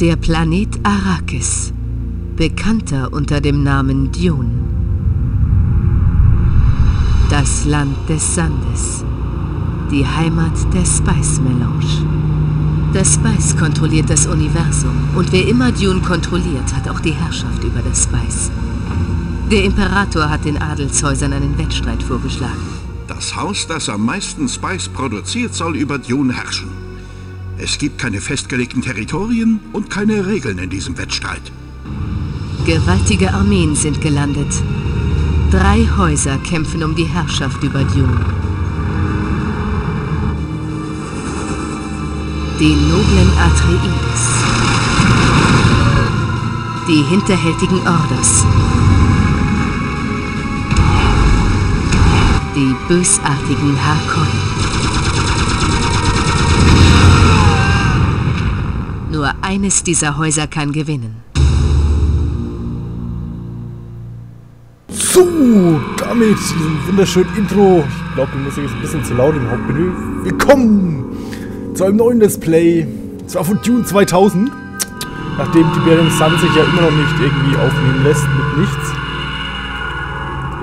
Der Planet Arrakis, bekannter unter dem Namen Dune. Das Land des Sandes, die Heimat der Spice Melange. Das Spice kontrolliert das Universum und wer immer Dune kontrolliert, hat auch die Herrschaft über das Spice. Der Imperator hat den Adelshäusern einen Wettstreit vorgeschlagen. Das Haus, das am meisten Spice produziert, soll über Dune herrschen. Es gibt keine festgelegten Territorien und keine Regeln in diesem Wettstreit. Gewaltige Armeen sind gelandet. Drei Häuser kämpfen um die Herrschaft über Dune. Die noblen Atreides. Die hinterhältigen Orders. Die bösartigen Harkonnen. Nur eines dieser Häuser kann gewinnen. So, damit diesem wunderschönen Intro. Ich glaube, die Musik ist ein bisschen zu laut im Hauptmenü. Willkommen zu einem neuen Let's Play. Zwar von Dune 2000. Nachdem Tiberium Sun sich ja immer noch nicht irgendwie aufnehmen lässt mit nichts.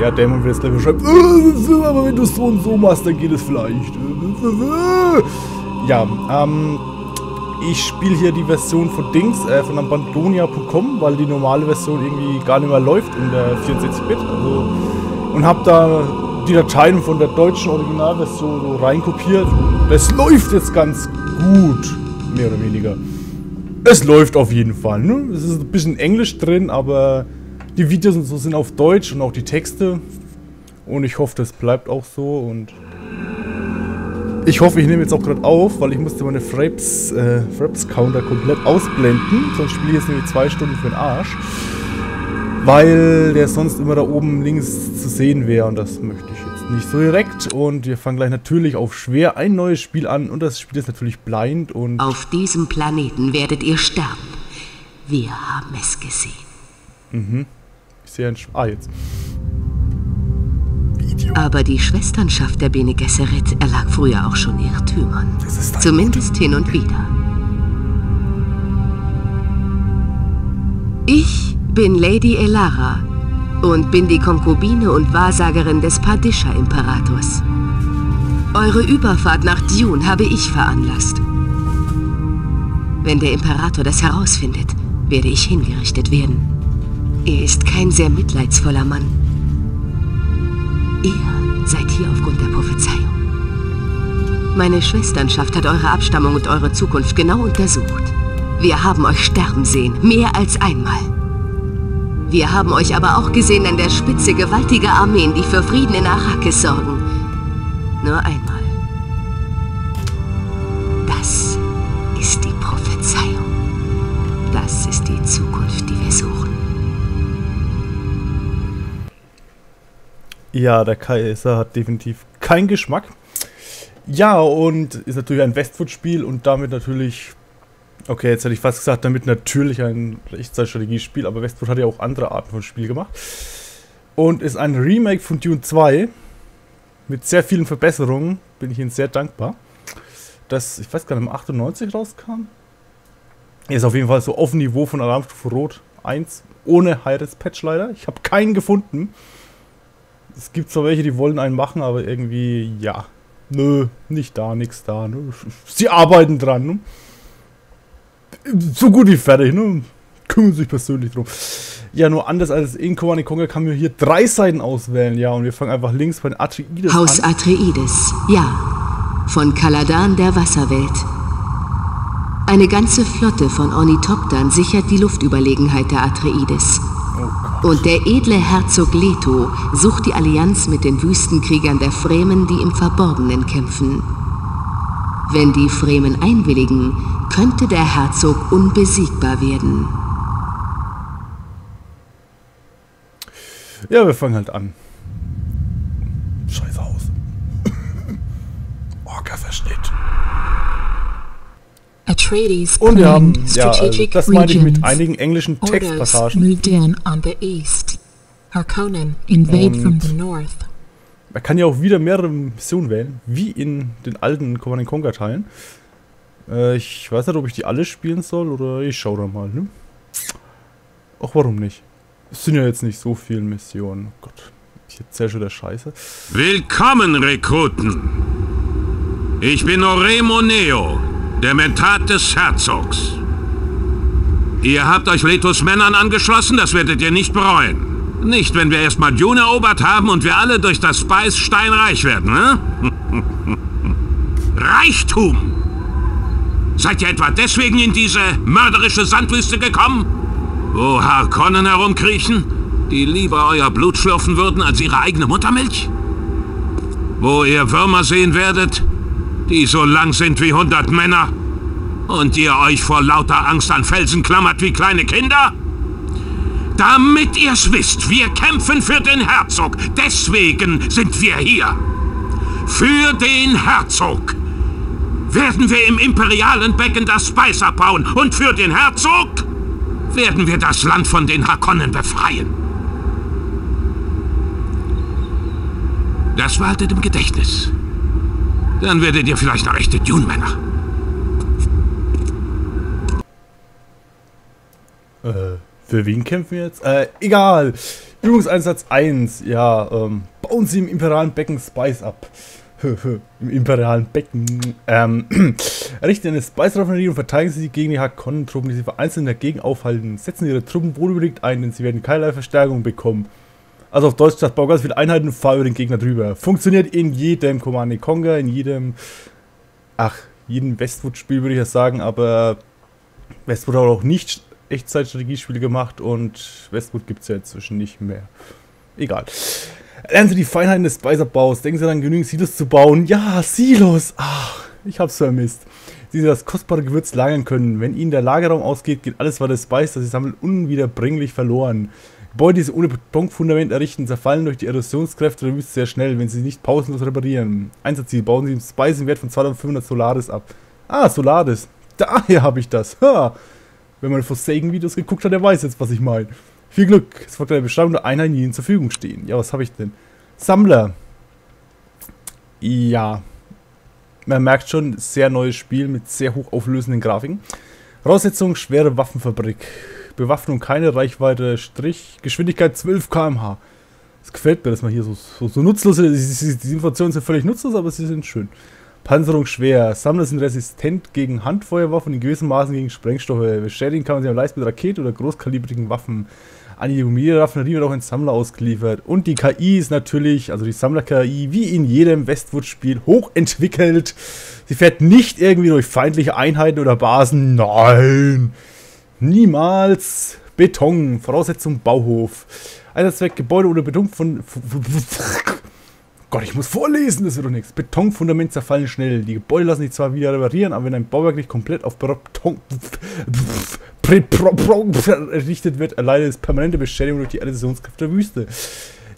Ja, Dämon will jetzt gleich schreiben, äh, aber wenn du es so und so machst, dann geht es vielleicht. Ja, ähm, ich spiele hier die Version von Dings, äh, von Abandonia.com, weil die normale Version irgendwie gar nicht mehr läuft in der 64-Bit. Also, und habe da die Dateien von der deutschen Originalversion so reinkopiert. Das läuft jetzt ganz gut, mehr oder weniger. Es läuft auf jeden Fall. Ne? Es ist ein bisschen Englisch drin, aber die Videos und so sind auf Deutsch und auch die Texte. Und ich hoffe, das bleibt auch so. Und ich hoffe, ich nehme jetzt auch gerade auf, weil ich musste meine Fraps, äh, Fraps Counter komplett ausblenden. Sonst spiele ich jetzt nämlich zwei Stunden für den Arsch. Weil der sonst immer da oben links zu sehen wäre. Und das möchte ich jetzt nicht so direkt. Und wir fangen gleich natürlich auf schwer ein neues Spiel an. Und das Spiel ist natürlich blind. Und Auf diesem Planeten werdet ihr sterben. Wir haben es gesehen. ich sehe ein... Sch ah, jetzt. Aber die Schwesternschaft der Bene Gesserit erlag früher auch schon Irrtümern. Zumindest hin und wieder. Ich bin Lady Elara und bin die Konkubine und Wahrsagerin des Padisha-Imperators. Eure Überfahrt nach Dune habe ich veranlasst. Wenn der Imperator das herausfindet, werde ich hingerichtet werden. Er ist kein sehr mitleidsvoller Mann. Ihr seid hier aufgrund der Prophezeiung. Meine Schwesternschaft hat eure Abstammung und eure Zukunft genau untersucht. Wir haben euch sterben sehen, mehr als einmal. Wir haben euch aber auch gesehen an der Spitze gewaltiger Armeen, die für Frieden in Arrakis sorgen. Nur einmal. Ja, der Kaiser hat definitiv keinen Geschmack. Ja, und ist natürlich ein Westwood-Spiel und damit natürlich, okay, jetzt hätte ich fast gesagt, damit natürlich ein Echtzeitstrategiespiel, aber Westwood hat ja auch andere Arten von Spiel gemacht. Und ist ein Remake von Dune 2 mit sehr vielen Verbesserungen, bin ich Ihnen sehr dankbar. Das, ich weiß gar nicht, im 98 rauskam. Ist auf jeden Fall so auf dem Niveau von Alarmstufe Rot 1, ohne Heirates-Patch leider. Ich habe keinen gefunden. Es gibt zwar welche, die wollen einen machen, aber irgendwie, ja. Nö, nicht da, nix da. Ne? Sie arbeiten dran. Ne? So gut wie fertig, ne? Kümmern sich persönlich drum. Ja, nur anders als in Command Conquer kann man hier drei Seiten auswählen, ja. Und wir fangen einfach links bei den Atreides Haus an. Atreides, ja. Von Kaladan der Wasserwelt. Eine ganze Flotte von Ornithoptern sichert die Luftüberlegenheit der Atreides. Und der edle Herzog Leto sucht die Allianz mit den Wüstenkriegern der Fremen, die im Verborgenen kämpfen. Wenn die Fremen einwilligen, könnte der Herzog unbesiegbar werden. Ja, wir fangen halt an. Scheiß Haus. Orca-Verschnitt. Atreides Und wir haben, ja, also das meine ich mit einigen englischen Textpassagen. moved in on the east. Harkonnen invade from Und- the north. Man kann ja auch wieder mehrere Missionen wählen, wie in den alten Command Conquer Teilen. Äh, ich weiß nicht, ob ich die alle spielen soll oder ich schaue da mal, ne? Ach, warum nicht? Es sind ja jetzt nicht so viele Missionen. Oh Gott, ich erzähle schon der Scheiße. Willkommen, Rekruten. Ich bin Oremo Neo, der Mentat des Herzogs. Ihr habt euch Letos Männern angeschlossen, das werdet ihr nicht bereuen. Nicht, wenn wir erstmal Dune erobert haben und wir alle durch das Spice steinreich werden, ne? Reichtum! Seid ihr etwa deswegen in diese mörderische Sandwüste gekommen? Wo Harkonnen herumkriechen, die lieber euer Blut schlürfen würden als ihre eigene Muttermilch? Wo ihr Würmer sehen werdet, die so lang sind wie hundert Männer und ihr euch vor lauter Angst an Felsen klammert wie kleine Kinder? Damit ihr's wisst, wir kämpfen für den Herzog. Deswegen sind wir hier. Für den Herzog. Werden wir im imperialen Becken das Speis abbauen. Und für den Herzog werden wir das Land von den Hakonnen befreien. Das behaltet im Gedächtnis. Dann werdet ihr vielleicht noch echte Dune-Männer. Äh, für wen kämpfen wir jetzt? Äh, egal. Übungseinsatz 1. Ja, ähm, bauen Sie im imperialen Becken Spice ab. Im imperialen Becken. Ähm, errichten eine Spice-Raffinerie und verteidigen Sie gegen die Hakonnen-Truppen, die Sie vereinzelt dagegen aufhalten. Setzen Ihre Truppen wohlüberlegt ein, denn Sie werden keinerlei Verstärkung bekommen. Also auf Deutsch sagt, bau ganz viele Einheiten fahr über den Gegner drüber. Funktioniert in jedem Command Conquer, in jedem, ach, jedem Westwood-Spiel würde ich ja sagen, aber Westwood hat auch nicht Echtzeit-Strategiespiele gemacht und Westwood gibt es ja inzwischen nicht mehr. Egal. Lernen Sie die Feinheiten des Speiserbaus. Denken Sie daran, genügend Silos zu bauen. Ja, Silos. Ach, ich hab's vermisst. Sie das kostbare Gewürz lagern können. Wenn Ihnen der Lagerraum ausgeht, geht alles, was das Spice, das Sie sammeln, unwiederbringlich verloren. Gebäude, die Sie ohne Betonfundament errichten, zerfallen durch die Erosionskräfte der Wüste sehr schnell, wenn Sie nicht pausenlos reparieren. Einsatzziel, bauen Sie im Spice im Wert von 2500 Solaris ab. Ah, Solaris. Daher habe ich das. Ha. Wenn man Forsaken-Videos geguckt hat, der weiß jetzt, was ich meine. Viel Glück. Es folgt eine Beschreibung der Einheiten, die Ihnen zur Verfügung stehen. Ja, was habe ich denn? Sammler. Ja. Man merkt schon, sehr neues Spiel mit sehr hochauflösenden Grafiken. Voraussetzung, schwere Waffenfabrik. Bewaffnung keine Reichweite, Strich, Geschwindigkeit 12 km/h. Das gefällt mir, dass man hier so, so, so nutzlose, die, Informationen sind völlig nutzlos, aber sie sind schön. Panzerung schwer. Sammler sind resistent gegen Handfeuerwaffen und in gewissem Maßen gegen Sprengstoffe. Beschädigen kann man sie am leicht mit Raketen oder großkalibrigen Waffen. An die Raffinerie wird auch ein Sammler ausgeliefert. Und die KI ist natürlich, also die Sammler-KI, wie in jedem Westwood-Spiel, hochentwickelt. Sie fährt nicht irgendwie durch feindliche Einheiten oder Basen. Nein! Niemals! Beton. Voraussetzung Bauhof. Einsatzzweck Gebäude oder Beton von. Gott, ich muss vorlesen, das wird doch nichts. Betonfundament zerfallen schnell. Die Gebäude lassen sich zwar wieder reparieren, aber wenn ein Bauwerk nicht komplett auf Beton errichtet wird, erleidet es permanente Beschädigung durch die Additionskräfte der Wüste.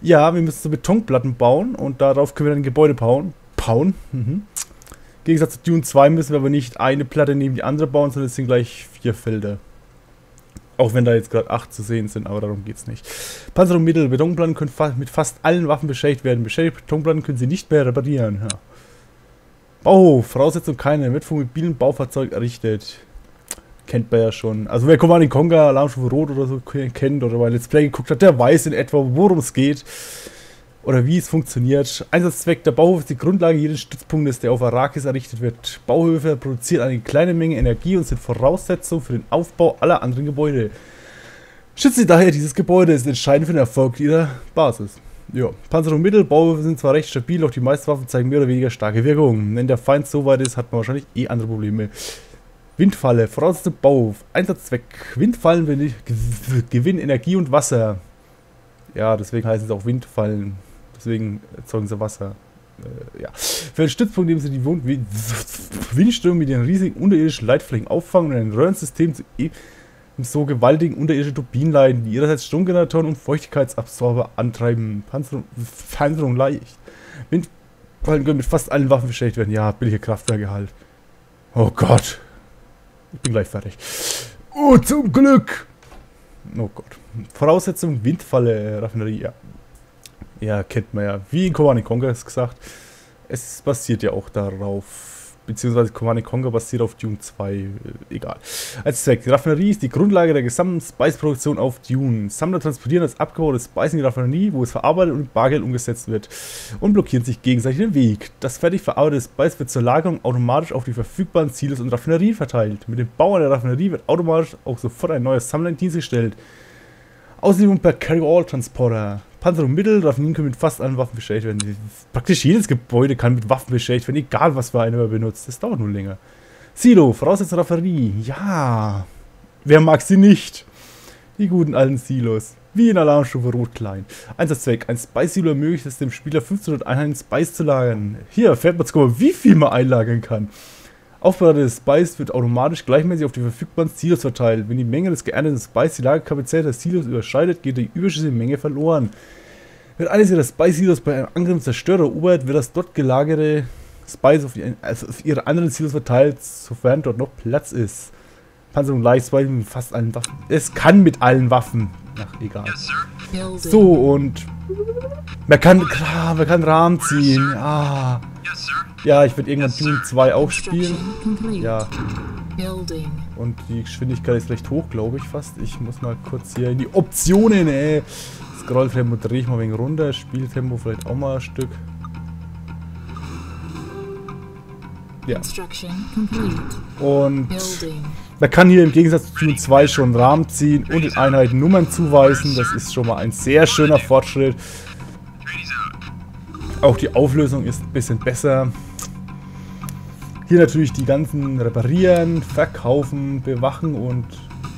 Ja, wir müssen so Betonplatten bauen und darauf können wir dann Gebäude bauen. Bauen. Mhm. Im Gegensatz zu Dune 2 müssen wir aber nicht eine Platte neben die andere bauen, sondern es sind gleich vier Felder. Auch wenn da jetzt gerade 8 zu sehen sind, aber darum geht es nicht. Panzer und Mittel. Betonplatten können fa mit fast allen Waffen beschädigt werden. Beschädigte Betonplatten können sie nicht mehr reparieren. Ja. Bauhof. Voraussetzung keine. Wird vom mobilen Baufahrzeug errichtet. Kennt man ja schon. Also wer Command Conquer, Alarmstufe Rot oder so kennt oder mal Let's Play geguckt hat, der weiß in etwa, worum es geht oder wie es funktioniert. Einsatzzweck der Bauhof ist die Grundlage jedes Stützpunktes, der auf Arrakis errichtet wird. Bauhöfe produzieren eine kleine Menge Energie und sind Voraussetzung für den Aufbau aller anderen Gebäude. Schützen Sie daher dieses Gebäude, ist entscheidend für den Erfolg Ihrer Basis. Ja, Panzer und Mittel, Bauhöfe sind zwar recht stabil, doch die meisten Waffen zeigen mehr oder weniger starke Wirkung. Wenn der Feind so weit ist, hat man wahrscheinlich eh andere Probleme. Windfalle, Voraussetzung Bauhof, Einsatzzweck, Windfallen, Gewinn Energie und Wasser. Ja, deswegen heißen es auch Windfallen. Deswegen erzeugen sie Wasser. Äh, ja. Für den Stützpunkt nehmen sie die Windströme mit den riesigen unterirdischen Leitflächen auffangen und ein Röhrensystem zu e so gewaltigen unterirdischen Turbinen leiten, die ihrerseits Stromgeneratoren und Feuchtigkeitsabsorber antreiben. Panzerung, Panzerung leicht. Windfallen können mit fast allen Waffen beschädigt werden. Ja, billige Kraftwerke halt. Oh Gott. Ich bin gleich fertig. Oh, zum Glück! Oh Gott. Voraussetzung Windfalle Raffinerie, ja. Ja, kennt man ja. Wie in Command Conquer gesagt. Es basiert ja auch darauf. beziehungsweise Command Conquer basiert auf Dune 2, äh, egal. Als Zweck, die Raffinerie ist die Grundlage der gesamten Spice-Produktion auf Dune. Sammler transportieren das abgebaute Spice in die Raffinerie, wo es verarbeitet und Bargeld umgesetzt wird und blockieren sich gegenseitig den Weg. Das fertig verarbeitete Spice wird zur Lagerung automatisch auf die verfügbaren Silos und Raffinerien verteilt. Mit dem Bauern der Raffinerie wird automatisch auch sofort ein neues Sammler in Dienst gestellt. Auslieferung per Carry-All-Transporter. Panzer und Mittel, Raffinien können mit fast allen Waffen beschädigt werden. Praktisch jedes Gebäude kann mit Waffen beschädigt werden, egal was für eine man benutzt. Das dauert nur länger. Silo, Voraussetzung Raffinerie. Ja. Wer mag sie nicht? Die guten alten Silos. Wie in Alarmstufe Rot klein. Einsatzzweck. Ein Spice-Silo ermöglicht es dem Spieler 1500 Einheiten Spice zu lagern. Hier erfährt man sogar, wie viel man einlagern kann. Aufbereitetes Spice wird automatisch gleichmäßig auf die verfügbaren Silos verteilt. Wenn die Menge des geernteten Spice die Lagerkapazität des Silos überschreitet, geht die überschüssige Menge verloren. Wenn eines ihrer Spice-Silos bei einem Angriff zerstört oder erobert, wird das dort gelagerte Spice auf, die, also auf ihre anderen Silos verteilt, sofern dort noch Platz ist. Panzerung leicht, Spice mit fast allen Waffen. Es kann mit allen Waffen. Ach, egal. So, und man kann, klar, man kann Rahmen ziehen. Ah. Ja, ich werde irgendwann Dune 2 auch spielen. Ja, und die Geschwindigkeit ist recht hoch, glaube ich fast. Ich muss mal kurz hier in die Optionen, ey. Scrolltempo drehe ich mal ein wenig runter. Spieltempo vielleicht auch mal ein Stück. Ja, und man kann hier im Gegensatz zu Dune 2 schon Rahmen ziehen und den Einheiten Nummern zuweisen. Das ist schon mal ein sehr schöner Fortschritt. Auch die Auflösung ist ein bisschen besser. Hier natürlich die ganzen reparieren, verkaufen, bewachen und...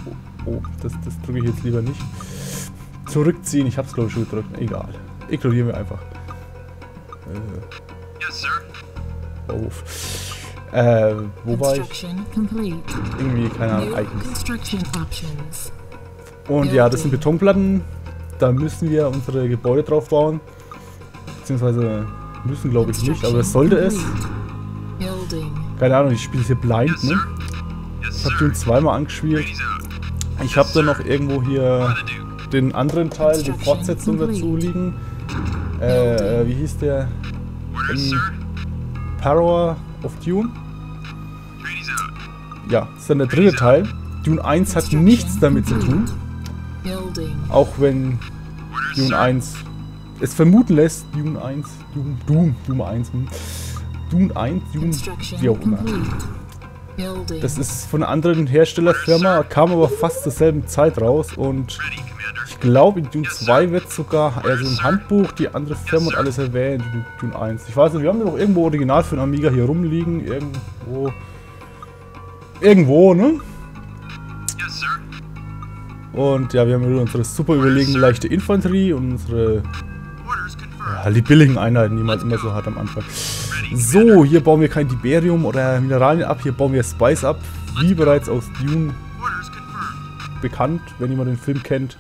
Oh, oh das, das drücke ich jetzt lieber nicht. Zurückziehen, ich habe es glaube ich schon gedrückt. Egal. Ignorieren wir einfach. Äh, Uff. Äh, wo war ich? Irgendwie, keine Ahnung, Icons. Und ja, das sind Betonplatten. Da müssen wir unsere Gebäude drauf bauen. Beziehungsweise müssen, glaube ich, nicht, aber sollte es. Keine Ahnung, ich spiele hier blind, ne? Ich habe den zweimal angespielt. Ich habe dann noch irgendwo hier den anderen Teil, die Fortsetzung dazu liegen. Äh, wie hieß der? Power of Dune? Ja, das ist dann der dritte Teil. Dune 1 hat nichts damit zu tun. Auch wenn Dune 1 es vermuten lässt, Dune 1, Doom, Doom, Doom 1, hm. Dune 1, Dune, wie auch immer. Das ist von einer anderen Herstellerfirma, kam aber fast zur selben Zeit raus und ich glaube in Dune 2 wird sogar, also im Handbuch, die andere Firma und alles erwähnt, Dune 1. Ich weiß nicht, wir haben noch irgendwo Original für den Amiga hier rumliegen, irgendwo, irgendwo, ne? Und ja, wir haben hier unsere super überlegene leichte Infanterie und unsere ja, die billigen Einheiten, die man immer so hat am Anfang. So, hier bauen wir kein Tiberium oder Mineralien ab, hier bauen wir Spice ab, wie bereits aus Dune bekannt, wenn jemand den Film kennt.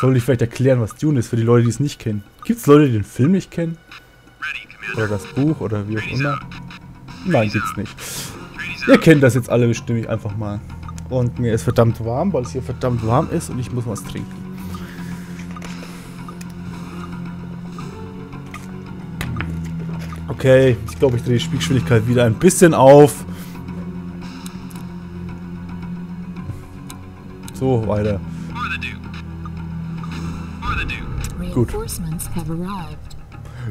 Soll ich vielleicht erklären, was Dune ist, für die Leute, die es nicht kennen? Gibt es Leute, die den Film nicht kennen? Oder das Buch oder wie auch immer? Nein, gibt's nicht. Ihr kennt das jetzt alle bestimmt einfach mal. Und mir ist verdammt warm, weil es hier verdammt warm ist und ich muss was trinken. Okay, ich glaube, ich drehe die Spielgeschwindigkeit wieder ein bisschen auf. So, weiter. Gut.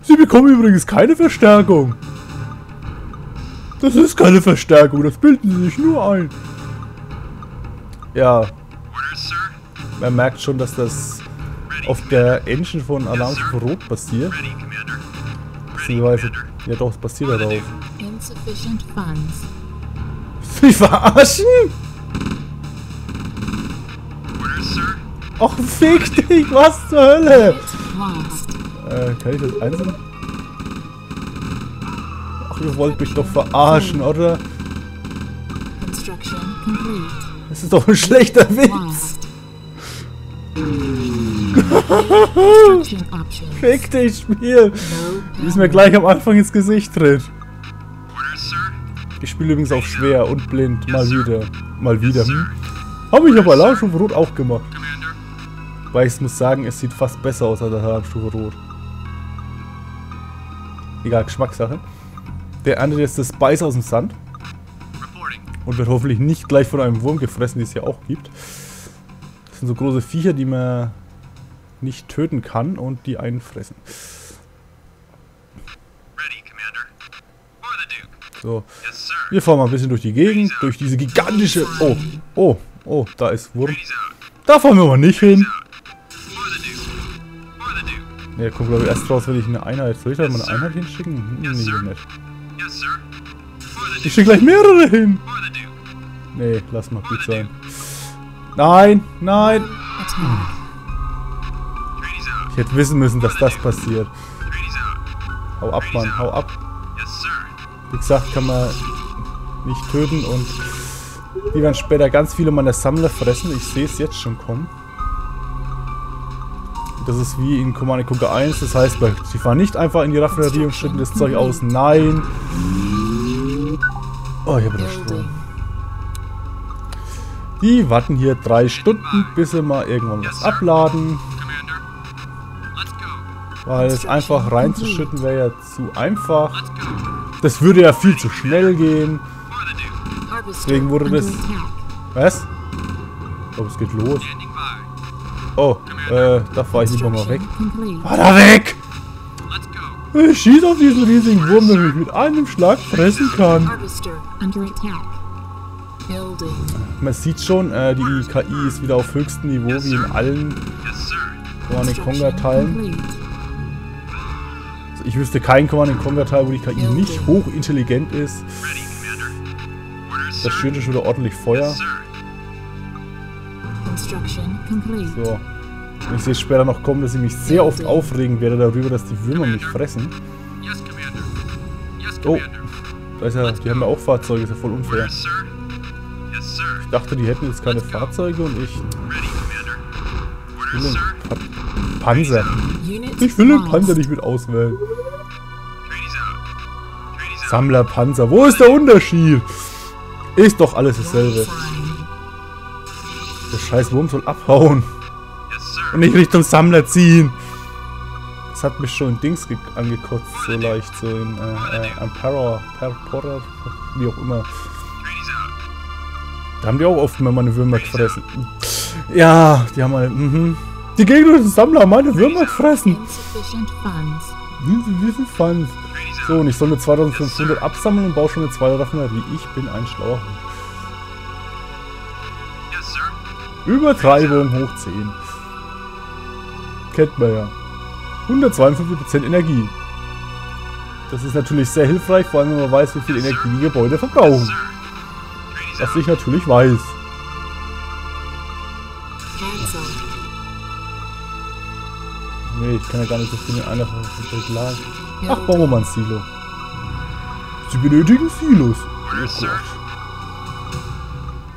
Sie bekommen übrigens keine Verstärkung. Das ist keine Verstärkung, das bilden sie sich nur ein. Ja. Man merkt schon, dass das auf der Engine von Alarmstufe Rot basiert. Beziehungsweise, ja doch, es basiert darauf. Insufficient funds. Sie verarschen? Och, fick dich, was zur Hölle? Äh, kann ich das einzeln? Ach, ihr wollt mich doch verarschen, oder? Das ist doch ein schlechter Witz. Fick dich, Spiel. Die ist mir gleich am Anfang ins Gesicht tritt. Ich spiele übrigens auf schwer und blind. Mal wieder. Mal wieder. Hm? Habe ich aber Alarmstufe Rot auch gemacht. Weil ich muss sagen, es sieht fast besser aus als Alarmstufe Rot. Egal, Geschmackssache. Der erntet jetzt das Beiß aus dem Sand. Und wird hoffentlich nicht gleich von einem Wurm gefressen, die es ja auch gibt. Das sind so große Viecher, die man nicht töten kann und die einen fressen. So, wir fahren mal ein bisschen durch die Gegend, durch diese gigantische... Oh, oh, oh, da ist Wurm. Da fahren wir mal nicht hin. Ne, kommt glaube ich erst raus, wenn ich eine Einheit... Soll ich da mal eine Einheit hinschicken? Hm, nee, nicht. Ich schicke gleich mehrere hin. Nee, lass mal gut sein. Nein, nein. Ich hätte wissen müssen, dass das passiert. Hau ab, Mann, hau ab. Wie gesagt, kann man nicht töten und die werden später ganz viele meiner Sammler fressen. Ich sehe es jetzt schon kommen. Das ist wie in Command Conquer 1. Das heißt, sie fahren nicht einfach in die Raffinerie und schütten das Zeug aus. Nein. Oh, habe wieder Strom. Die warten hier drei Stunden, bis sie mal irgendwann was abladen. Weil es einfach reinzuschütten wäre ja zu einfach. Das würde ja viel zu schnell gehen. Deswegen wurde das... Was? Ich glaube, es geht los. Oh, äh, da fahre ich lieber mal weg. Fahr da weg! Ich schieße auf diesen riesigen Wurm, den ich mit einem Schlag fressen kann. Man sieht schon, äh, die KI ist wieder auf höchstem Niveau, wie in allen Command Conquer Teilen. Also ich wüsste keinen Command Conquer Teil, wo die KI nicht hochintelligent ist. Das schürt schon wieder ordentlich Feuer. So. Und ich sehe später noch kommen, dass ich mich sehr oft aufregen werde darüber, dass die Würmer mich fressen. Oh, da ist ja, die haben ja auch Fahrzeuge, ist ja voll unfair. Ich dachte, die hätten jetzt keine Fahrzeuge und ich... ich Panzer. Ich will den Panzer nicht mit auswählen. Sammler Panzer. Wo ist der Unterschied? Ist doch alles dasselbe. Der scheiß Wurm soll abhauen. Und nicht Richtung Sammler ziehen. Das hat mich schon in Dings angekotzt, so leicht, so in äh, äh, Ampera, Perpora, wie auch immer. Da haben die auch oft mal meine Würmer gefressen. Ja, die haben mal, mhm. Die gegnerischen Sammler meine Würmer gefressen. Wie viel Funds? So, und ich soll mit 2500 absammeln und baue schon eine zweite Raffinerie. Ich bin ein schlauer. Übertreibung hoch 10. Kennt man ja. 152% Energie. Das ist natürlich sehr hilfreich, vor allem wenn man weiß, wie viel Energie die Gebäude verbrauchen. Was ich natürlich weiß. Nee, ich kann ja gar nicht so viel in einer Fabrik lagern. Ach, bauen wir mal ein Silo. Sie benötigen Silos. Oh Gott.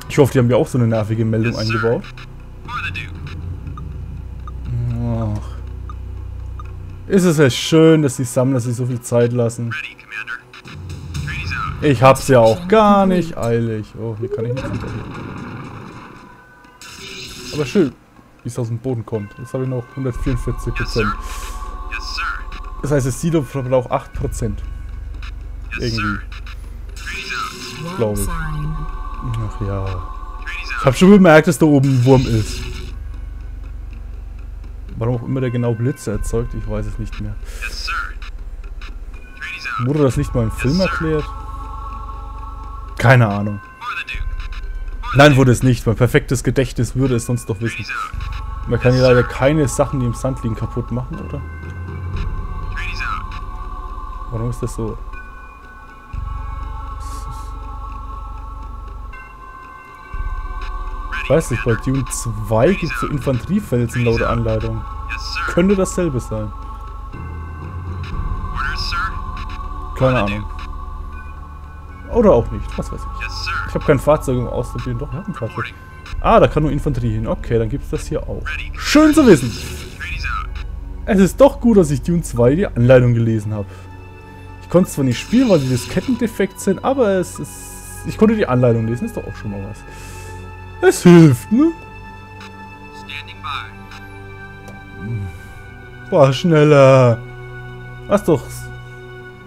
Ich hoffe, die haben ja auch so eine nervige Meldung eingebaut. Ach. Ist es ja schön, dass die Sammler sich so viel Zeit lassen. Ich hab's ja auch gar nicht eilig. Oh, hier kann ich nicht hinterher. Aber schön, wie es aus dem Boden kommt. Jetzt habe ich noch 144 Prozent. Das heißt, das Silo verbraucht 8 Prozent. Irgendwie. Glaube ich. Ach ja. Ich habe schon bemerkt, dass da oben ein Wurm ist. Warum auch immer der genau Blitze erzeugt, ich weiß es nicht mehr. Wurde das nicht mal im Film erklärt? Keine Ahnung. Nein, wurde es nicht. Mein perfektes Gedächtnis würde es sonst doch wissen. Man kann hier leider keine Sachen, die im Sand liegen, kaputt machen, oder? Warum ist das so? Ich weiß nicht, bei Dune 2 gibt es so Infanteriefelsen laut Anleitung. Könnte dasselbe sein. Keine Ahnung. Oder auch nicht, was weiß ich. Ich habe kein Fahrzeug um auszuprobieren. Doch, ich habe ein Fahrzeug. Ah, da kann nur Infanterie hin. Okay, dann gibt es das hier auch. Schön zu wissen. Es ist doch gut, dass ich Dune 2 die Anleitung gelesen habe. Ich konnte zwar nicht spielen, weil die Diskettendefekt sind, aber es ist... Ich konnte die Anleitung lesen, ist doch auch schon mal was. Es hilft, ne? War schneller. Hast doch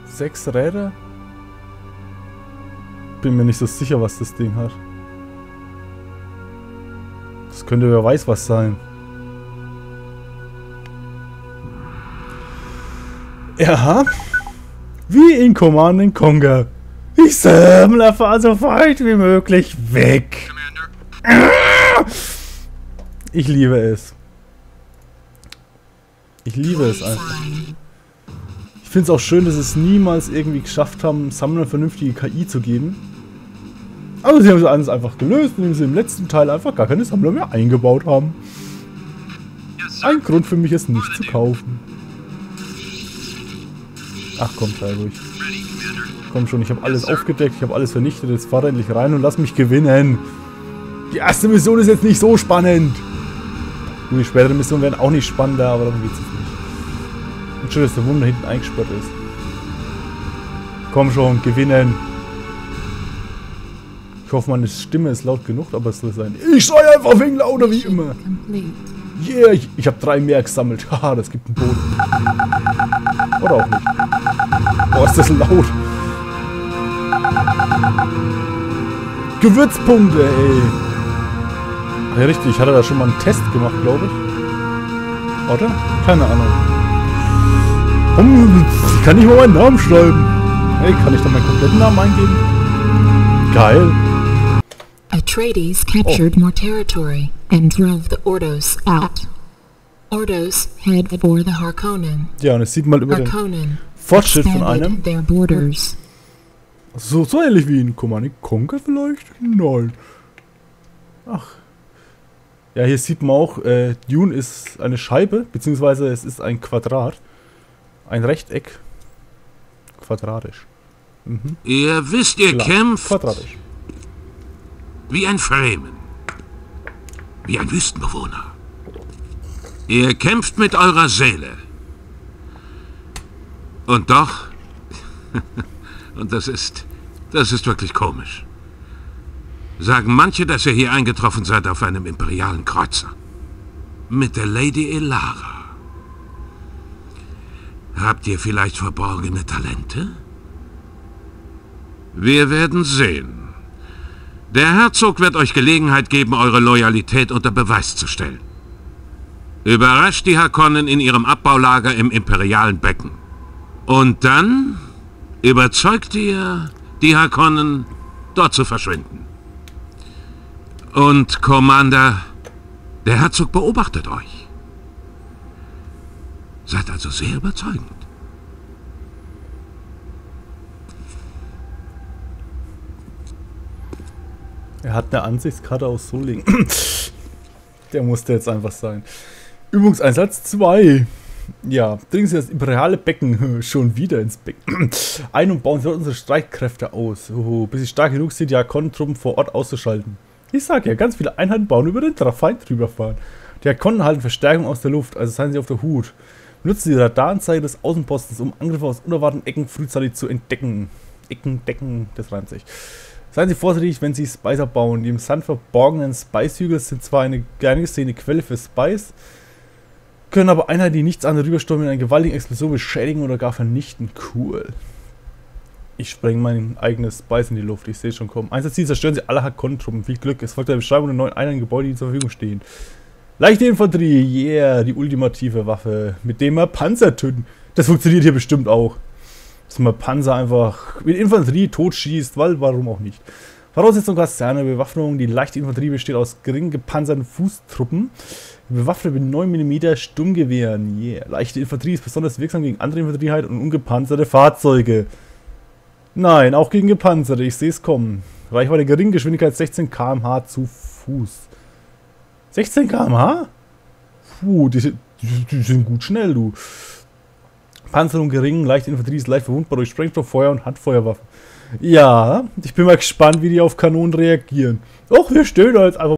sechs Räder? Bin mir nicht so sicher, was das Ding hat. Das könnte wer weiß was sein. Ja. Wie in Command Conquer. Ich Sammler fahr so weit wie möglich weg. Ich liebe es. Ich liebe es einfach. Ich finde es auch schön, dass es niemals irgendwie geschafft haben, Sammlern vernünftige KI zu geben. Aber sie haben es alles einfach gelöst, indem sie im letzten Teil einfach gar keine Sammler mehr eingebaut haben. Ein Grund für mich, es nicht zu kaufen. Ach komm, sei ruhig. Komm schon, ich habe alles aufgedeckt, ich habe alles vernichtet. Jetzt fahr endlich rein und lass mich gewinnen. Die erste Mission ist jetzt nicht so spannend. Und die späteren Missionen werden auch nicht spannender, aber darum geht es nicht. Und schön, dass der Wunder hinten eingesperrt ist. Komm schon, gewinnen. Ich hoffe, meine Stimme ist laut genug, aber es soll sein. Ich soll einfach wegen lauter wie immer. Yeah, ich, ich habe drei mehr gesammelt. Haha, das gibt einen Boden. Oder auch nicht. Boah, ist das laut. Gewürzpunkte, ey. Ja, richtig. Hat er da schon mal einen Test gemacht, glaube ich. Oder? Keine Ahnung. Hm, ich kann nicht mal meinen Namen schreiben. Hey, kann ich da meinen kompletten Namen eingeben? Geil. Atreides captured more territory and drove the Ordos out. Ordos head for the Harkonnen. Ja, und es sieht mal über den Harkonnen Fortschritt von einem. expanded their borders. So, so ähnlich wie in Command Conquer vielleicht? Nein. Ach. Ja, hier sieht man auch, äh, Dune ist eine Scheibe, beziehungsweise es ist ein Quadrat. Ein Rechteck. Quadratisch. Mhm. Ihr wisst, ihr Klar. kämpft Quadratisch. Wie ein Fremen. Wie ein Wüstenbewohner. Ihr kämpft mit eurer Seele. Und doch, und das ist, das ist wirklich komisch, sagen manche, dass ihr hier eingetroffen seid auf einem imperialen Kreuzer. Mit der Lady Elara. Habt ihr vielleicht verborgene Talente? Wir werden sehen. Der Herzog wird euch Gelegenheit geben, eure Loyalität unter Beweis zu stellen. Überrascht die Hakonnen in ihrem Abbaulager im imperialen Becken. Und dann überzeugt ihr die Hakonnen, dort zu verschwinden. Und, Commander, der Herzog beobachtet euch. Seid also sehr überzeugend. Er hat eine Ansichtskarte aus Solingen. Der musste jetzt einfach sein. Übungseinsatz 2. Ja, dringen Sie das imperiale Becken schon wieder ins Becken ein und bauen Sie dort unsere Streitkräfte aus, oh, bis sie stark genug sind, die Akonnen-Truppen vor Ort auszuschalten. Ich sag ja, ganz viele Einheiten bauen über den Feind drüber fahren. Die Akonnen halten Verstärkung aus der Luft, also seien Sie auf der Hut. Nutzen Sie die Radaranzeige des Außenpostens, um Angriffe aus unerwarteten Ecken frühzeitig zu entdecken. Ecken, Decken, das reimt sich. Seien Sie vorsichtig, wenn Sie Spicer bauen. Die im Sand verborgenen Spice-Hügel sind zwar eine gerne gesehene Quelle für Spice, können aber Einheiten, die nichts anderes rüberstürmen, in einer gewaltigen Explosion beschädigen oder gar vernichten. Cool. Ich spreng mein eigenes Spice in die Luft, ich sehe schon kommen. Einsatzziel zerstören Sie alle Hakonnen-Truppen. Viel Glück, es folgt der Beschreibung der neuen Einheiten Gebäude, die zur Verfügung stehen. Leichte Infanterie, yeah, die ultimative Waffe, mit dem wir Panzer töten. Das funktioniert hier bestimmt auch. Dass man Panzer einfach mit Infanterie totschießt, weil warum auch nicht. Voraussetzung Kaserne, Bewaffnung. Die leichte Infanterie besteht aus gering gepanzerten Fußtruppen. Bewaffnet mit 9 mm Stummgewehren. Yeah. Leichte Infanterie ist besonders wirksam gegen andere Infanterieheit und ungepanzerte Fahrzeuge. Nein, auch gegen gepanzerte. Ich sehe es kommen. Reichweite gering, Geschwindigkeit 16 km/h zu Fuß. 16 km/h? Puh, die, die, die sind gut schnell, du. Panzerung gering, leichte Infanterie ist leicht verwundbar durch Sprengstoff, Feuer und Handfeuerwaffen. Ja, ich bin mal gespannt, wie die auf Kanonen reagieren. Och, wir stehen da jetzt einfach